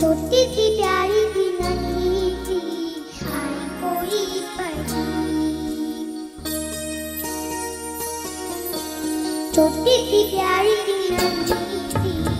छोटी सी प्यारी भी नहीं थी आई कोई परी छोटी सी प्यारी भी नहीं थी